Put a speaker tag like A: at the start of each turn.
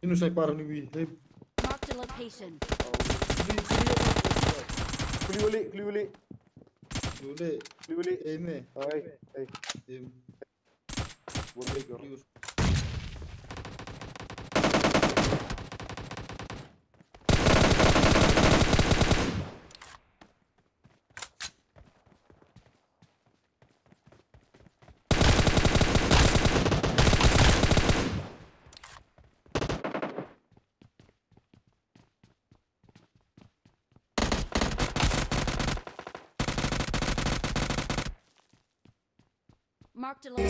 A: Sino sniper ni Wi? Eh,
B: Marked a location.
C: Kuli balik, kuli balik.
A: boleh.
C: Kuli balik.
A: Aim eh.
C: Hai, hai.
B: Mark DeLore.